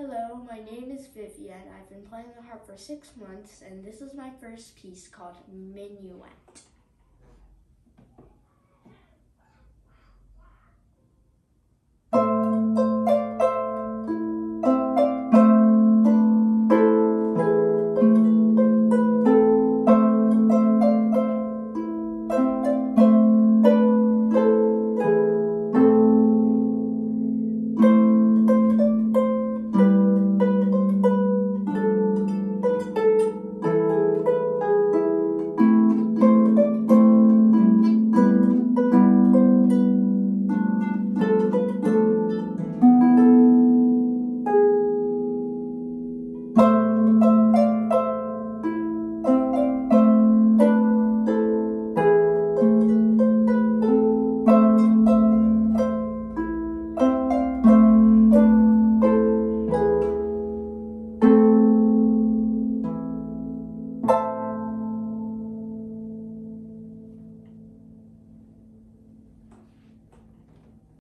Hello, my name is Vivienne. I've been playing the harp for six months, and this is my first piece called Minuet.